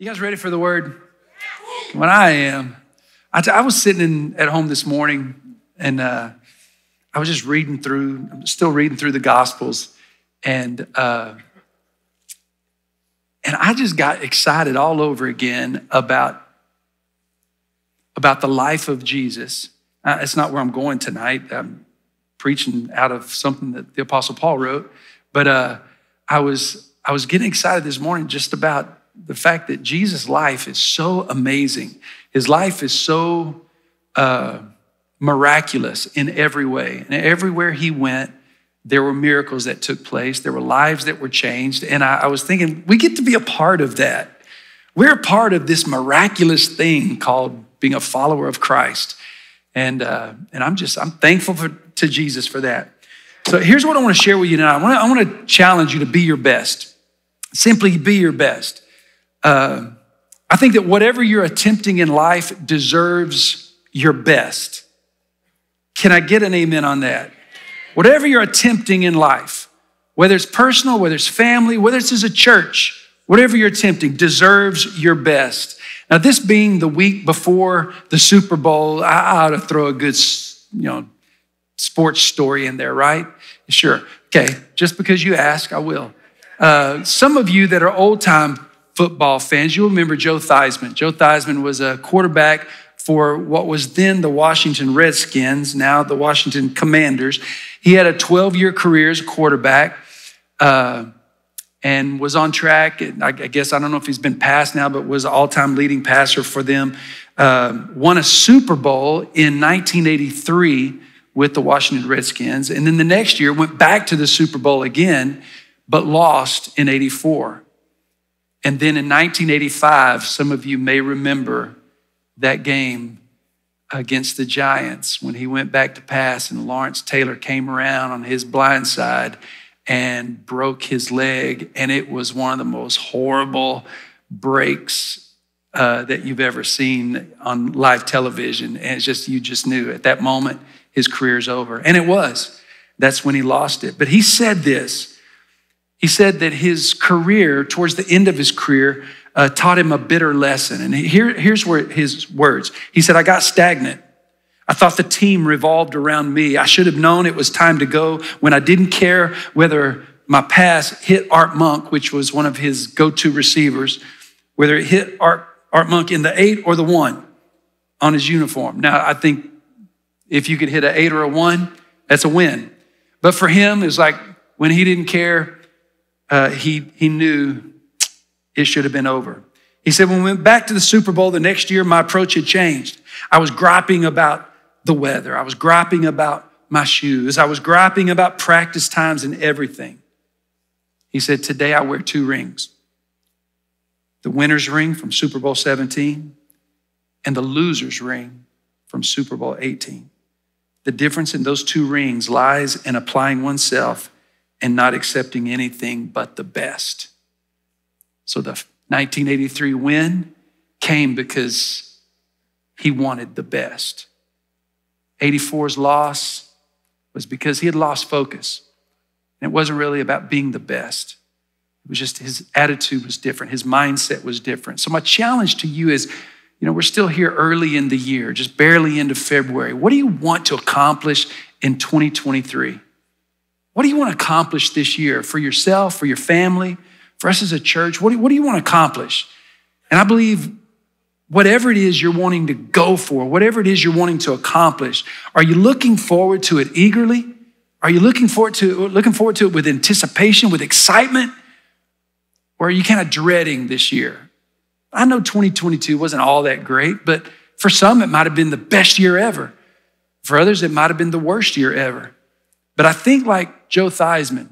You guys ready for the word? When I am, I, t- I was sitting in, at home this morning and uh, I was just reading through, still reading through the Gospels, and uh, and I just got excited all over again about about the life of Jesus. Uh, it's not where I'm going tonight. I'm preaching out of something that the Apostle Paul wrote, but uh, I was I was getting excited this morning just about the fact that Jesus' life is so amazing. His life is so uh, miraculous in every way. And everywhere he went, there were miracles that took place, there were lives that were changed. And I, I was thinking, we get to be a part of that. We're a part of this miraculous thing called being a follower of Christ. And, uh, and I'm just, I'm thankful for, to Jesus for that. So here's what I want to share with you now. I want to, I want to challenge you to be your best. Simply be your best. Uh, I think that whatever you're attempting in life deserves your best. Can I get an amen on that? Whatever you're attempting in life, whether it's personal, whether it's family, whether it's as a church, whatever you're attempting deserves your best. Now, this being the week before the Super Bowl, I ought to throw a good, you know, sports story in there, right? Sure. Okay. Just because you ask, I will. Uh, some of you that are old time football fans, you'll remember Joe Theismann. Joe Theismann was a quarterback for what was then the Washington Redskins, now the Washington Commanders. He had a 12 year career as a quarterback uh, and was on track. I guess, I don't know if he's been passed now, but was all time leading passer for them. Uh, won a Super Bowl in 1983 with the Washington Redskins. And then the next year went back to the Super Bowl again, but lost in 84. And then in 1985, some of you may remember that game against the Giants when he went back to pass and Lawrence Taylor came around on his blind side and broke his leg. And it was one of the most horrible breaks uh, that you've ever seen on live television. And it's just, you just knew at that moment his career's over. And it was. That's when he lost it. But he said this he said that his career, towards the end of his career, uh, taught him a bitter lesson. And here, here's where his words He said, I got stagnant. I thought the team revolved around me. I should have known it was time to go when I didn't care whether my pass hit Art Monk, which was one of his go to receivers, whether it hit Art, Art Monk in the eight or the one on his uniform. Now, I think if you could hit an eight or a one, that's a win. But for him, it's like when he didn't care, uh, he, he knew it should have been over. He said, when we went back to the Super Bowl the next year, my approach had changed. I was griping about the weather. I was griping about my shoes. I was griping about practice times and everything. He said, Today I wear two rings the winner's ring from Super Bowl 17 and the loser's ring from Super Bowl 18. The difference in those two rings lies in applying oneself and not accepting anything but the best. So the 1983 win came because he wanted the best. 84's loss was because he had lost focus. And it wasn't really about being the best. It was just his attitude was different, his mindset was different. So, my challenge to you is you know, we're still here early in the year, just barely into February. What do you want to accomplish in 2023? What do you want to accomplish this year for yourself, for your family, for us as a church? What do, what do you want to accomplish? And I believe whatever it is you're wanting to go for, whatever it is you're wanting to accomplish, are you looking forward to it eagerly? Are you looking forward to looking forward to it with anticipation, with excitement? Or are you kind of dreading this year? I know 2022 wasn't all that great, but for some it might have been the best year ever. For others, it might have been the worst year ever. But I think, like Joe Theismann,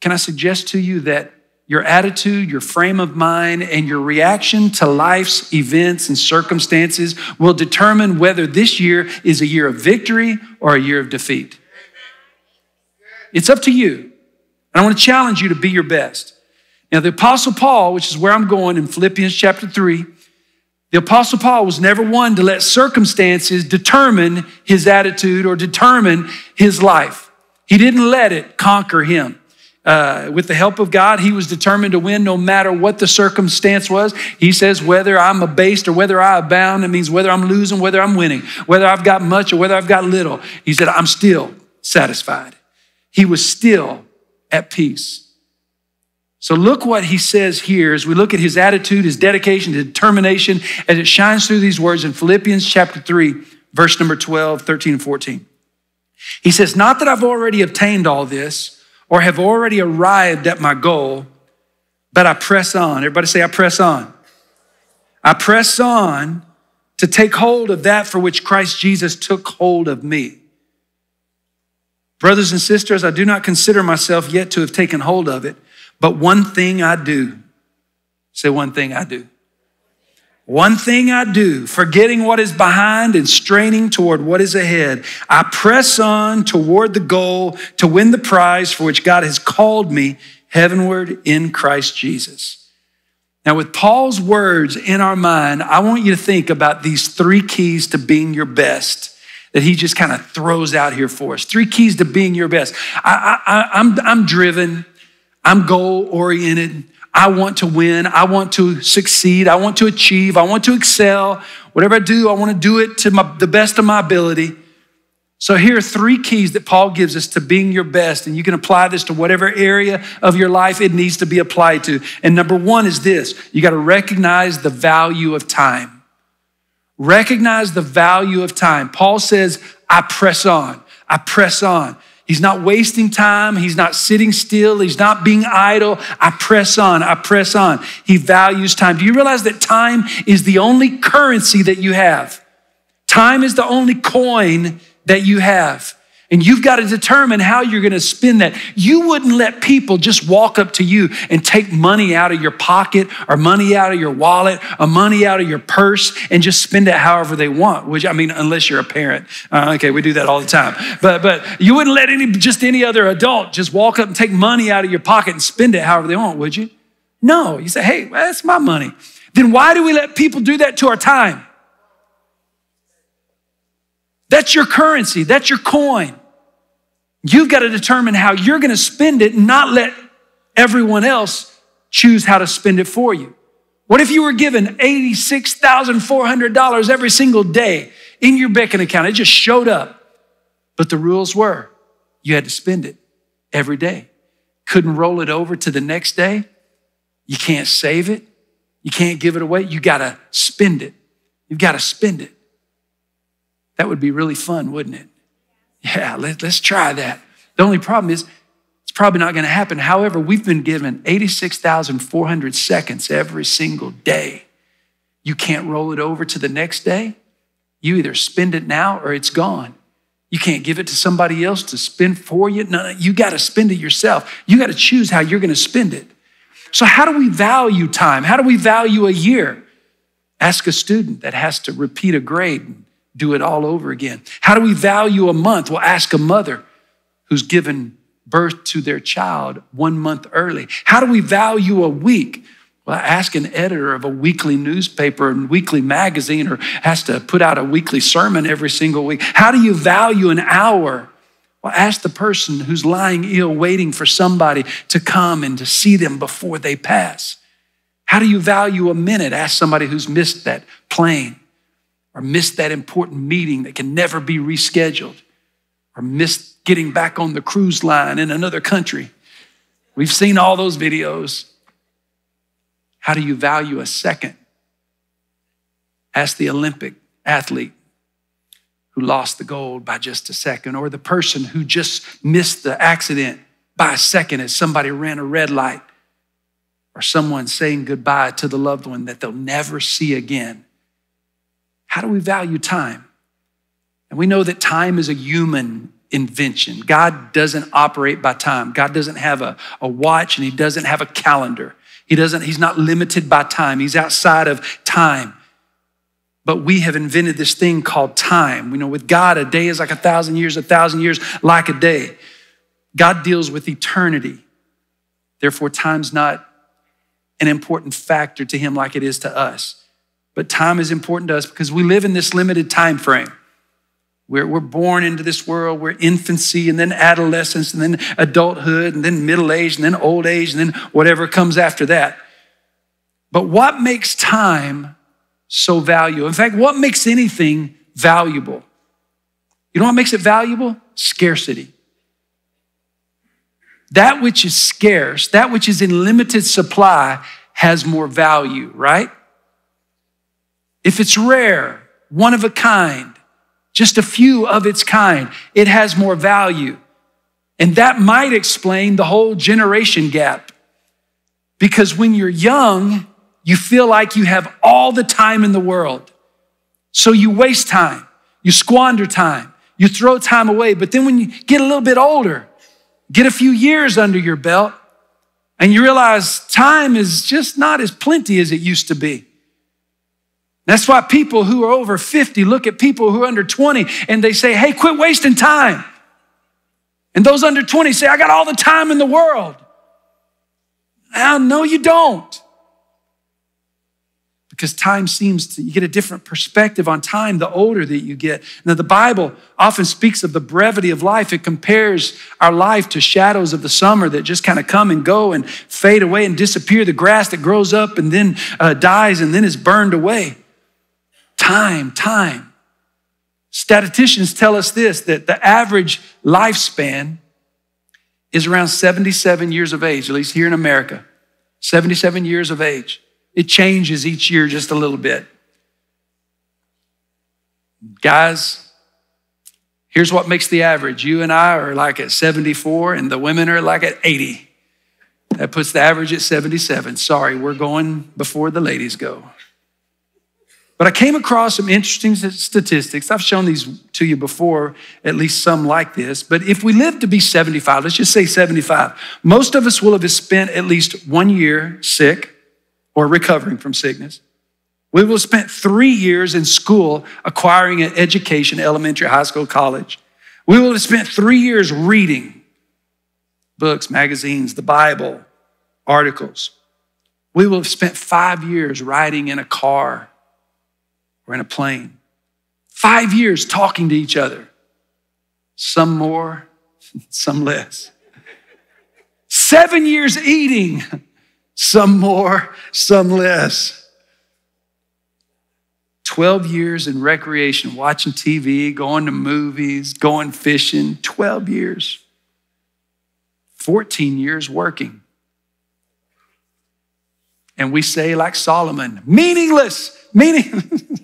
can I suggest to you that your attitude, your frame of mind, and your reaction to life's events and circumstances will determine whether this year is a year of victory or a year of defeat. It's up to you. And I want to challenge you to be your best. Now, the Apostle Paul, which is where I'm going in Philippians chapter 3, the Apostle Paul was never one to let circumstances determine his attitude or determine his life. He didn't let it conquer him. uh, with the help of God, he was determined to win no matter what the circumstance was. He says, whether I'm abased or whether I abound, it means whether I'm losing, whether I'm winning, whether I've got much or whether I've got little. He said, I'm still satisfied. He was still at peace. So look what he says here as we look at his attitude, his dedication, his determination as it shines through these words in Philippians chapter 3, verse number 12, 13, and 14. He says, Not that I've already obtained all this or have already arrived at my goal, but I press on. Everybody say, I press on. I press on to take hold of that for which Christ Jesus took hold of me. Brothers and sisters, I do not consider myself yet to have taken hold of it, but one thing I do. Say, one thing I do. One thing I do, forgetting what is behind and straining toward what is ahead, I press on toward the goal to win the prize for which God has called me heavenward in Christ Jesus. Now, with Paul's words in our mind, I want you to think about these three keys to being your best that he just kind of throws out here for us. Three keys to being your best. I, I, I'm, I'm driven, I'm goal oriented, I want to win. I want to succeed. I want to achieve. I want to excel. Whatever I do, I want to do it to my, the best of my ability. So, here are three keys that Paul gives us to being your best, and you can apply this to whatever area of your life it needs to be applied to. And number one is this you got to recognize the value of time. Recognize the value of time. Paul says, I press on, I press on. He's not wasting time. He's not sitting still. He's not being idle. I press on. I press on. He values time. Do you realize that time is the only currency that you have? Time is the only coin that you have. And you've got to determine how you're going to spend that. You wouldn't let people just walk up to you and take money out of your pocket or money out of your wallet or money out of your purse and just spend it however they want. Which I mean, unless you're a parent. Uh, okay, we do that all the time. But but you wouldn't let any just any other adult just walk up and take money out of your pocket and spend it however they want, would you? No. You say, hey, well, that's my money. Then why do we let people do that to our time? That's your currency. That's your coin. You've got to determine how you're going to spend it not let everyone else choose how to spend it for you. What if you were given $86,400 every single day in your banking account? It just showed up. But the rules were you had to spend it every day. Couldn't roll it over to the next day. You can't save it. You can't give it away. You got to spend it. You've got to spend it. That would be really fun, wouldn't it? Yeah, let, let's try that. The only problem is it's probably not going to happen. However, we've been given 86,400 seconds every single day. You can't roll it over to the next day. You either spend it now or it's gone. You can't give it to somebody else to spend for you. No, no you got to spend it yourself. You got to choose how you're going to spend it. So, how do we value time? How do we value a year? Ask a student that has to repeat a grade do it all over again. How do we value a month? Well, ask a mother who's given birth to their child one month early. How do we value a week? Well, ask an editor of a weekly newspaper and weekly magazine or has to put out a weekly sermon every single week. How do you value an hour? Well, ask the person who's lying ill, waiting for somebody to come and to see them before they pass. How do you value a minute? Ask somebody who's missed that plane or missed that important meeting that can never be rescheduled, or missed getting back on the cruise line in another country. We've seen all those videos. How do you value a second? Ask the Olympic athlete who lost the gold by just a second, or the person who just missed the accident by a second as somebody ran a red light, or someone saying goodbye to the loved one that they'll never see again. How do we value time? And we know that time is a human invention. God doesn't operate by time. God doesn't have a, a watch and he doesn't have a calendar. He doesn't, he's not limited by time. He's outside of time. But we have invented this thing called time. We know with God, a day is like a thousand years, a thousand years like a day. God deals with eternity. Therefore, time's not an important factor to him like it is to us. But time is important to us because we live in this limited time frame. We're, we're born into this world, we're infancy and then adolescence and then adulthood and then middle age and then old age and then whatever comes after that. But what makes time so valuable? In fact, what makes anything valuable? You know what makes it valuable? Scarcity. That which is scarce, that which is in limited supply, has more value, right? If it's rare, one of a kind, just a few of its kind, it has more value. And that might explain the whole generation gap. Because when you're young, you feel like you have all the time in the world. So you waste time, you squander time, you throw time away. But then when you get a little bit older, get a few years under your belt, and you realize time is just not as plenty as it used to be. That's why people who are over 50 look at people who are under 20 and they say, hey, quit wasting time. And those under 20 say, I got all the time in the world. Now, no, you don't. Because time seems to, you get a different perspective on time the older that you get. Now, the Bible often speaks of the brevity of life. It compares our life to shadows of the summer that just kind of come and go and fade away and disappear, the grass that grows up and then uh, dies and then is burned away. Time, time. Statisticians tell us this that the average lifespan is around 77 years of age, at least here in America. 77 years of age. It changes each year just a little bit. Guys, here's what makes the average. You and I are like at 74, and the women are like at 80. That puts the average at 77. Sorry, we're going before the ladies go. But I came across some interesting statistics. I've shown these to you before, at least some like this. But if we live to be 75, let's just say 75, most of us will have spent at least one year sick or recovering from sickness. We will have spent three years in school acquiring an education, elementary, high school, college. We will have spent three years reading books, magazines, the Bible, articles. We will have spent five years riding in a car in a plane. Five years talking to each other. Some more, some less. Seven years eating. Some more, some less. 12 years in recreation, watching TV, going to movies, going fishing. 12 years. 14 years working. And we say, like Solomon, meaningless, meaning.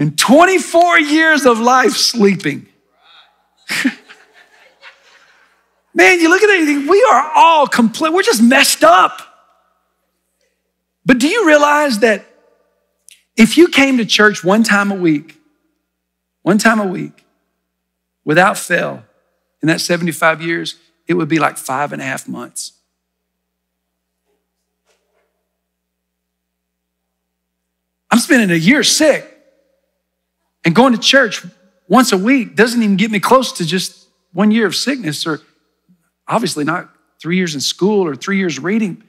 and 24 years of life sleeping. Man, you look at anything, we are all complete, we're just messed up. But do you realize that if you came to church one time a week, one time a week, without fail, in that 75 years, it would be like five and a half months. I'm spending a year sick. And going to church once a week doesn't even get me close to just one year of sickness, or obviously not three years in school or three years reading.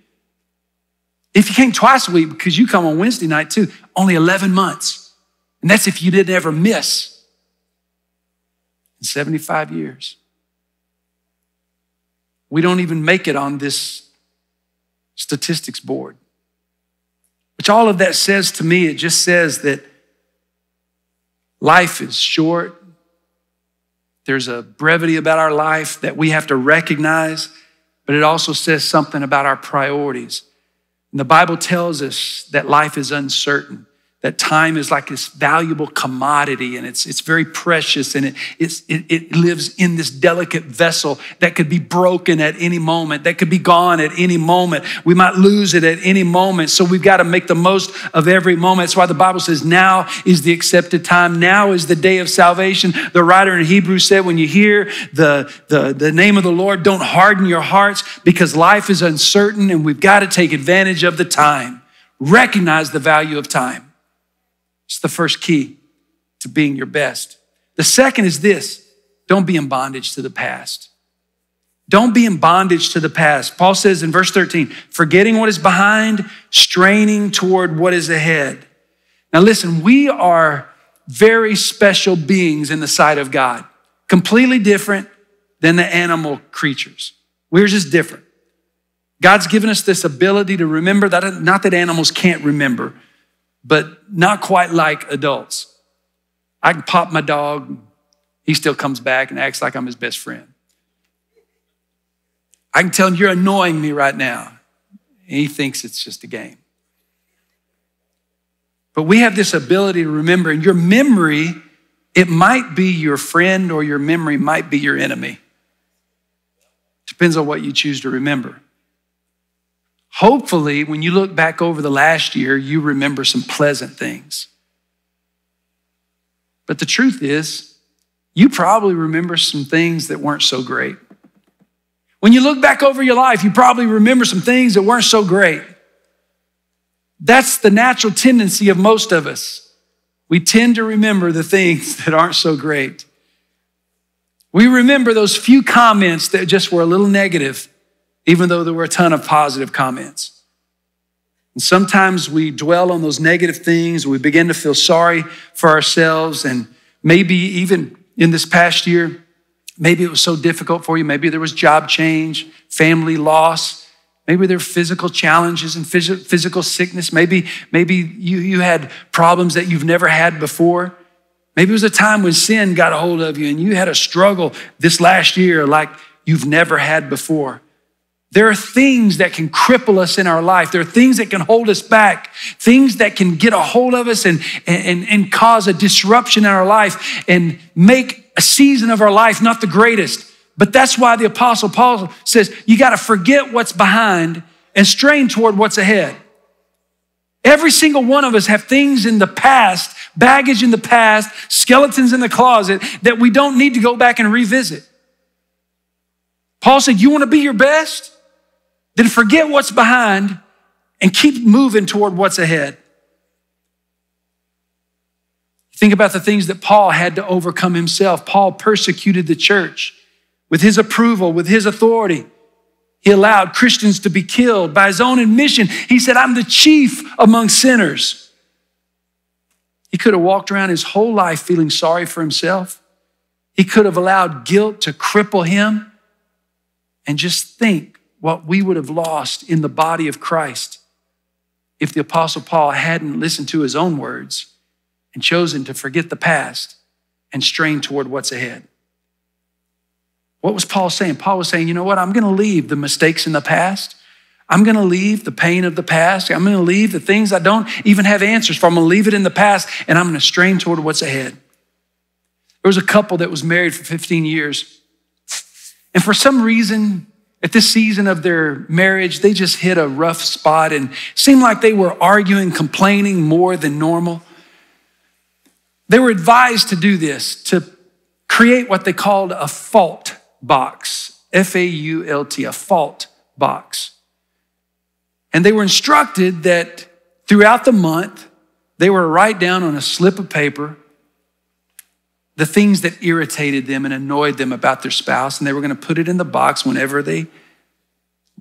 If you came twice a week because you come on Wednesday night too, only 11 months. And that's if you didn't ever miss in 75 years. We don't even make it on this statistics board. Which all of that says to me, it just says that Life is short. There's a brevity about our life that we have to recognize, but it also says something about our priorities. And the Bible tells us that life is uncertain that time is like this valuable commodity and it's, it's very precious and it, it, it lives in this delicate vessel that could be broken at any moment, that could be gone at any moment. We might lose it at any moment. So we've got to make the most of every moment. That's why the Bible says now is the accepted time. Now is the day of salvation. The writer in Hebrews said, when you hear the, the, the name of the Lord, don't harden your hearts because life is uncertain and we've got to take advantage of the time. Recognize the value of time. It's the first key to being your best. The second is this don't be in bondage to the past. Don't be in bondage to the past. Paul says in verse 13, forgetting what is behind, straining toward what is ahead. Now, listen, we are very special beings in the sight of God, completely different than the animal creatures. We're just different. God's given us this ability to remember that, not that animals can't remember, but not quite like adults. I can pop my dog, he still comes back and acts like I'm his best friend. I can tell him, You're annoying me right now. And he thinks it's just a game. But we have this ability to remember, and your memory, it might be your friend or your memory might be your enemy. Depends on what you choose to remember. Hopefully, when you look back over the last year, you remember some pleasant things. But the truth is, you probably remember some things that weren't so great. When you look back over your life, you probably remember some things that weren't so great. That's the natural tendency of most of us. We tend to remember the things that aren't so great. We remember those few comments that just were a little negative, even though there were a ton of positive comments. And sometimes we dwell on those negative things. We begin to feel sorry for ourselves. And maybe even in this past year, maybe it was so difficult for you. Maybe there was job change, family loss. Maybe there are physical challenges and physical sickness. Maybe, maybe you, you had problems that you've never had before. Maybe it was a time when sin got a hold of you and you had a struggle this last year like you've never had before. There are things that can cripple us in our life. There are things that can hold us back, things that can get a hold of us and, and, and cause a disruption in our life and make a season of our life not the greatest. But that's why the Apostle Paul says you got to forget what's behind and strain toward what's ahead. Every single one of us have things in the past, baggage in the past, skeletons in the closet that we don't need to go back and revisit. Paul said, You want to be your best? Then forget what's behind and keep moving toward what's ahead. Think about the things that Paul had to overcome himself. Paul persecuted the church with his approval, with his authority. He allowed Christians to be killed by his own admission. He said, I'm the chief among sinners. He could have walked around his whole life feeling sorry for himself. He could have allowed guilt to cripple him. And just think what we would have lost in the body of Christ if the Apostle Paul hadn't listened to his own words and chosen to forget the past and strain toward what's ahead. What was Paul saying? Paul was saying, you know what? I'm going to leave the mistakes in the past. I'm going to leave the pain of the past. I'm going to leave the things I don't even have answers for. I'm going to leave it in the past and I'm going to strain toward what's ahead. There was a couple that was married for 15 years. And for some reason, at this season of their marriage, they just hit a rough spot and seemed like they were arguing, complaining more than normal. They were advised to do this, to create what they called a fault box, F A U L T, a fault box. And they were instructed that throughout the month, they were to write down on a slip of paper the things that irritated them and annoyed them about their spouse, and they were going to put it in the box whenever they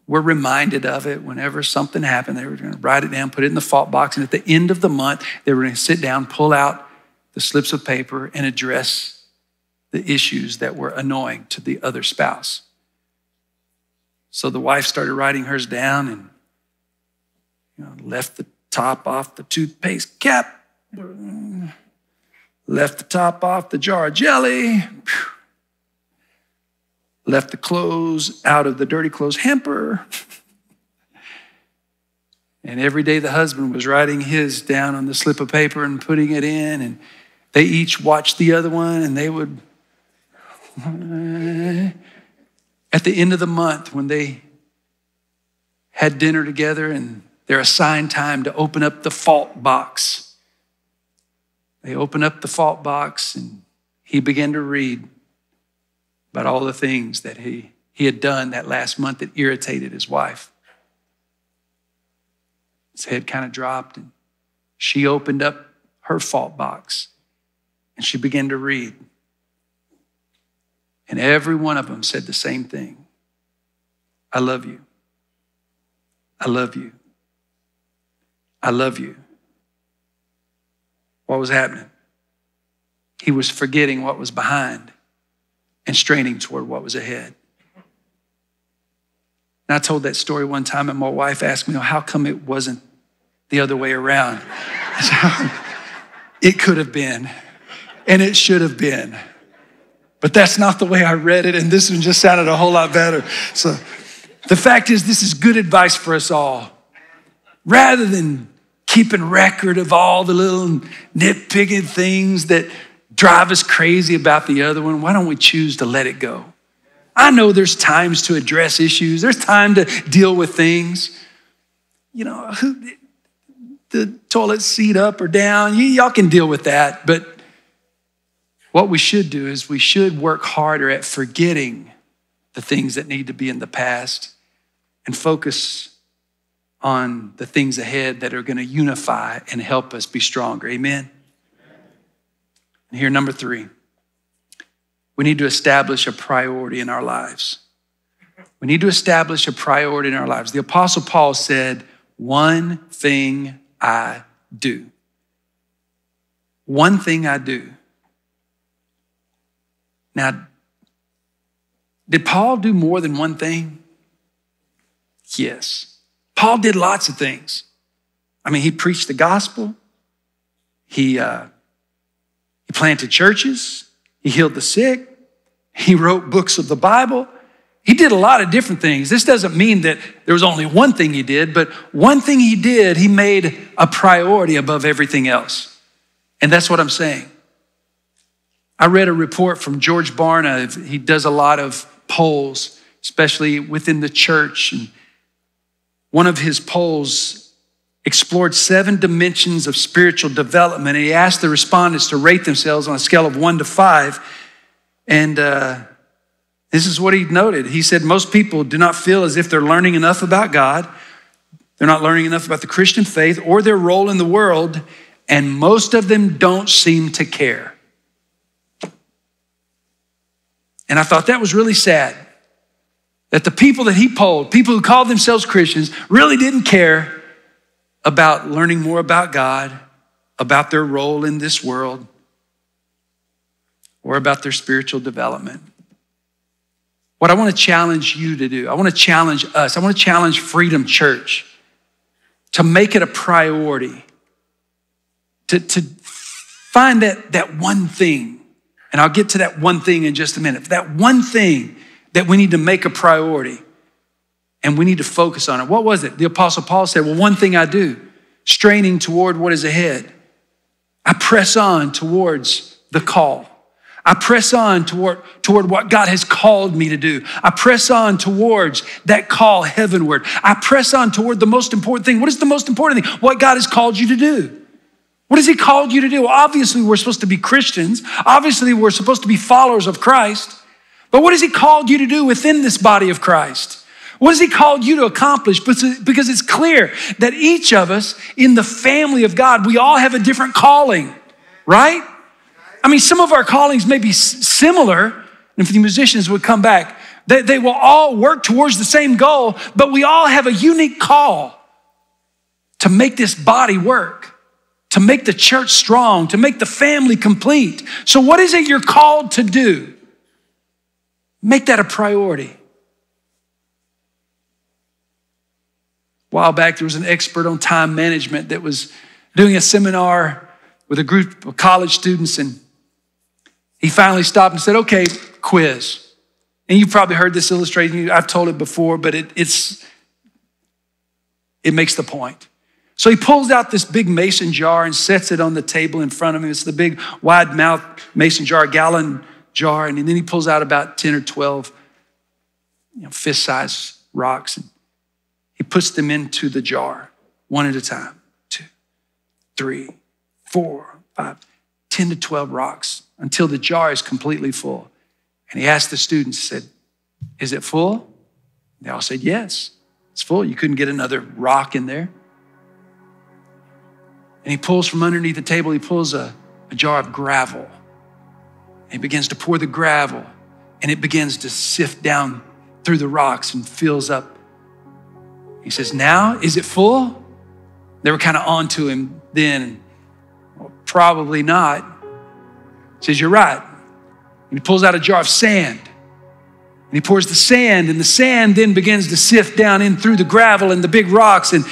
were reminded of it, whenever something happened, they were going to write it down, put it in the fault box, and at the end of the month, they were going to sit down, pull out the slips of paper, and address the issues that were annoying to the other spouse. So the wife started writing hers down and you know, left the top off the toothpaste cap, left the top off the jar of jelly, left the clothes out of the dirty clothes hamper. And every day the husband was writing his down on the slip of paper and putting it in. And they each watched the other one and they would At the end of the month, when they had dinner together and their assigned time to open up the fault box, they opened up the fault box and he began to read about all the things that he, he had done that last month that irritated his wife. His head kind of dropped and she opened up her fault box and she began to read. And every one of them said the same thing I love you. I love you. I love you. What was happening? he was forgetting what was behind and straining toward what was ahead. And I told that story one time, and my wife asked me, oh, How come it wasn't the other way around? it could have been, and it should have been. But that's not the way I read it, and this one just sounded a whole lot better. So the fact is, this is good advice for us all. Rather than keeping record of all the little nitpicking things that drive us crazy about the other one, why don't we choose to let it go? I know there's times to address issues, there's time to deal with things. You know, the toilet seat up or down, y'all can deal with that. But what we should do is we should work harder at forgetting the things that need to be in the past and focus on the things ahead that are going to unify and help us be stronger. Amen. And here, number three, we need to establish a priority in our lives. We need to establish a priority in our lives. The Apostle Paul said, One thing I do. One thing I do. Now, did Paul do more than one thing? Yes. Paul did lots of things. I mean, he preached the gospel. He, uh, he planted churches. He healed the sick. He wrote books of the Bible. He did a lot of different things. This doesn't mean that there was only one thing he did, but one thing he did, he made a priority above everything else. And that's what I'm saying. I read a report from George Barna. He does a lot of polls, especially within the church. And one of his polls explored seven dimensions of spiritual development. And he asked the respondents to rate themselves on a scale of one to five. And uh, this is what he noted. He said, Most people do not feel as if they're learning enough about God, they're not learning enough about the Christian faith or their role in the world, and most of them don't seem to care. And I thought that was really sad that the people that he polled, people who called themselves Christians, really didn't care about learning more about God, about their role in this world, or about their spiritual development. What I want to challenge you to do, I want to challenge us, I want to challenge Freedom Church to make it a priority, to, to find that, that one thing. And I'll get to that one thing in just a minute. That one thing that we need to make a priority and we need to focus on it. What was it? The Apostle Paul said, Well, one thing I do, straining toward what is ahead. I press on towards the call. I press on toward, toward what God has called me to do. I press on towards that call heavenward. I press on toward the most important thing. What is the most important thing? What God has called you to do. What has He called you to do? Obviously, we're supposed to be Christians. Obviously, we're supposed to be followers of Christ. But what has He called you to do within this body of Christ? What has He called you to accomplish? Because it's clear that each of us in the family of God, we all have a different calling, right? I mean, some of our callings may be similar, and if the musicians would come back, they, they will all work towards the same goal, but we all have a unique call to make this body work, to make the church strong, to make the family complete. So, what is it you're called to do? Make that a priority. A while back, there was an expert on time management that was doing a seminar with a group of college students, and he finally stopped and said, Okay, quiz. And you've probably heard this illustration. I've told it before, but it, it's, it makes the point. So he pulls out this big mason jar and sets it on the table in front of him. It's the big wide mouth mason jar, gallon jar. And then he pulls out about 10 or 12 you know, fist sized rocks. And he puts them into the jar one at a time two, three, four, five, 10 to 12 rocks until the jar is completely full. And he asked the students, said, Is it full? They all said, Yes, it's full. You couldn't get another rock in there. And he pulls from underneath the table, he pulls a, a jar of gravel. He begins to pour the gravel, and it begins to sift down through the rocks and fills up he says, Now, is it full? They were kind of on to him then. Well, probably not. He says, You're right. And he pulls out a jar of sand. And he pours the sand, and the sand then begins to sift down in through the gravel and the big rocks and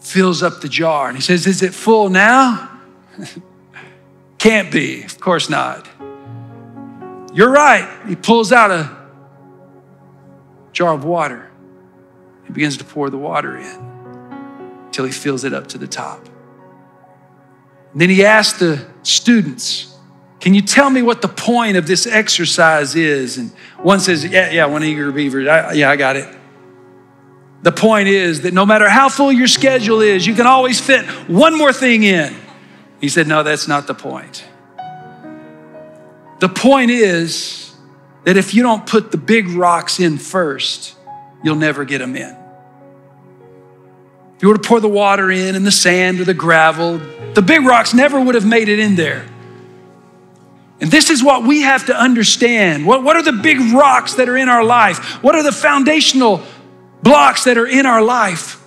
fills up the jar. And he says, Is it full now? Can't be. Of course not. You're right. He pulls out a jar of water. He begins to pour the water in until he fills it up to the top. And then he asks the students, Can you tell me what the point of this exercise is? And one says, Yeah, yeah, one eager beaver. I, yeah, I got it. The point is that no matter how full your schedule is, you can always fit one more thing in. He said, No, that's not the point. The point is that if you don't put the big rocks in first, you'll never get them in. If you were to pour the water in and the sand or the gravel, the big rocks never would have made it in there. And this is what we have to understand. What, what are the big rocks that are in our life? What are the foundational blocks that are in our life?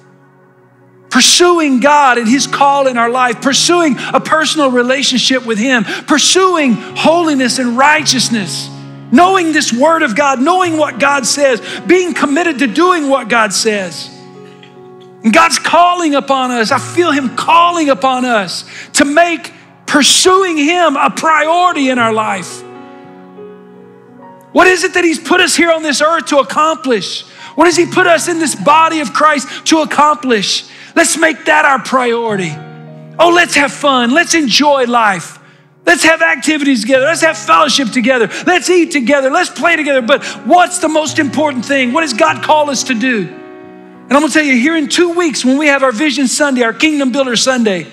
Pursuing God and His call in our life, pursuing a personal relationship with Him, pursuing holiness and righteousness, knowing this Word of God, knowing what God says, being committed to doing what God says. And God's calling upon us. I feel Him calling upon us to make pursuing Him a priority in our life. What is it that He's put us here on this earth to accomplish? What has He put us in this body of Christ to accomplish? Let's make that our priority. Oh, let's have fun. Let's enjoy life. Let's have activities together. Let's have fellowship together. Let's eat together. Let's play together. But what's the most important thing? What does God call us to do? And I'm gonna tell you, here in two weeks, when we have our Vision Sunday, our Kingdom Builder Sunday,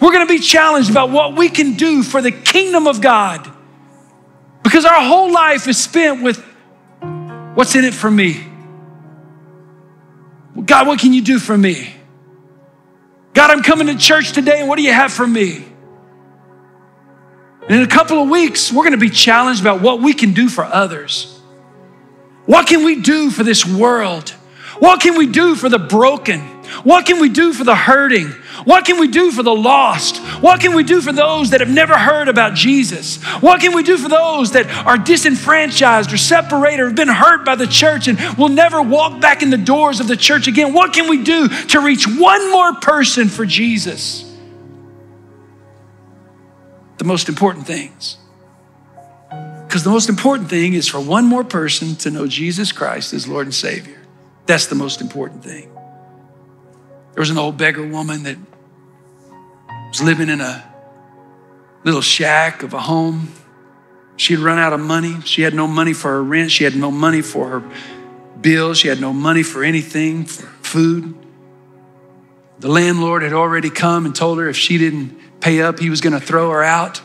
we're gonna be challenged about what we can do for the kingdom of God. Because our whole life is spent with what's in it for me? God, what can you do for me? God, I'm coming to church today, and what do you have for me? And in a couple of weeks, we're gonna be challenged about what we can do for others. What can we do for this world? What can we do for the broken? What can we do for the hurting? What can we do for the lost? What can we do for those that have never heard about Jesus? What can we do for those that are disenfranchised or separated or have been hurt by the church and will never walk back in the doors of the church again? What can we do to reach one more person for Jesus? The most important things. Because the most important thing is for one more person to know Jesus Christ as Lord and Savior. That's the most important thing. There was an old beggar woman that was living in a little shack of a home. She had run out of money. She had no money for her rent. She had no money for her bills. She had no money for anything, for food. The landlord had already come and told her if she didn't pay up, he was going to throw her out.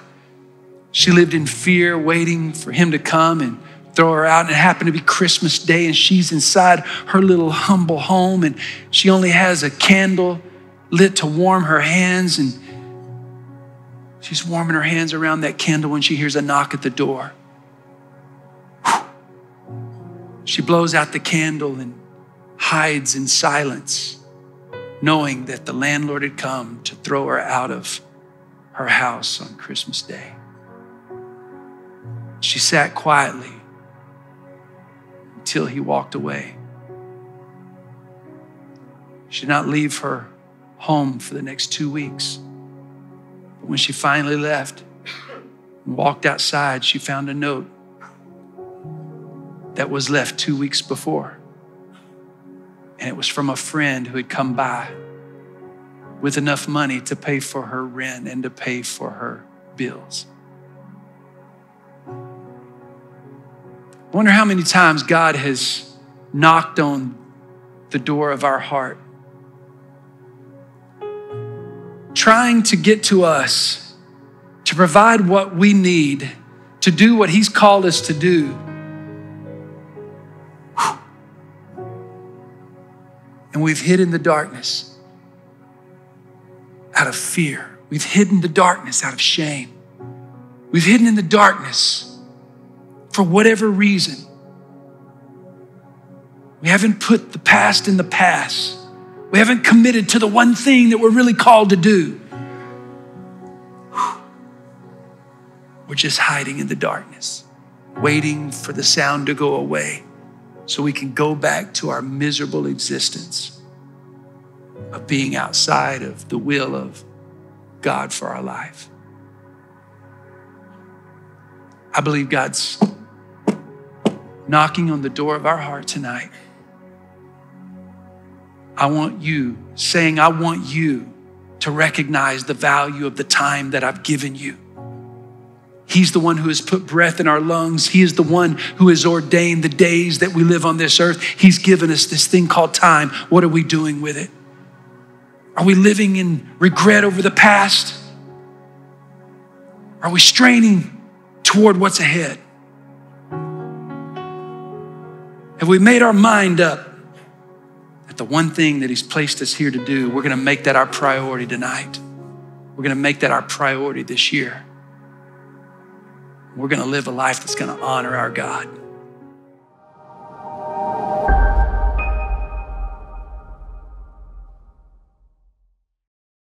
She lived in fear, waiting for him to come and throw her out. And it happened to be Christmas Day, and she's inside her little humble home, and she only has a candle lit to warm her hands. And she's warming her hands around that candle when she hears a knock at the door. She blows out the candle and hides in silence, knowing that the landlord had come to throw her out of her house on Christmas Day. She sat quietly until he walked away. She did not leave her home for the next two weeks. When she finally left and walked outside, she found a note that was left two weeks before. And it was from a friend who had come by with enough money to pay for her rent and to pay for her bills. I wonder how many times God has knocked on the door of our heart, trying to get to us, to provide what we need, to do what He's called us to do. And we've hid in the darkness out of fear. We've hidden the darkness out of shame. We've hidden in the darkness for whatever reason. We haven't put the past in the past. We haven't committed to the one thing that we're really called to do. we're just hiding in the darkness, waiting for the sound to go away so we can go back to our miserable existence of being outside of the will of God for our life. I believe God's knocking on the door of our heart tonight. I want you, saying, I want you to recognize the value of the time that I've given you. He's the one who has put breath in our lungs. He is the one who has ordained the days that we live on this earth. He's given us this thing called time. What are we doing with it? Are we living in regret over the past? Are we straining toward what's ahead? Have we made our mind up the one thing that He's placed us here to do, we're going to make that our priority tonight? We're going to make that our priority this year. We're going to live a life that's going to honor our God.